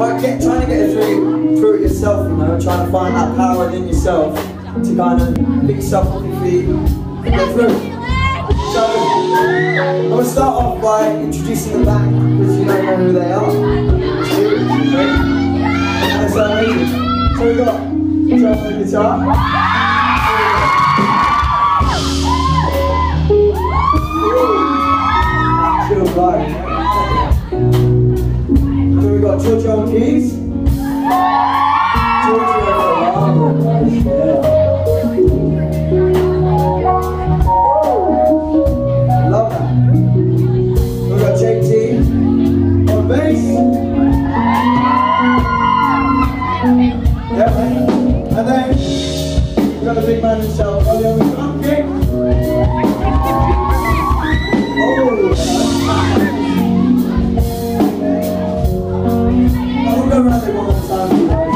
Like get, trying to get through, through it yourself, you know, trying to find that power within yourself to kind of pick yourself off your feet and get through. So, I'm going to start off by introducing the band because you don't know who they are. So got drums and guitar. Vibe. So we've got on keys. Giorgio on Got JT on bass. Yeah, and then we've got the big man himself, se possa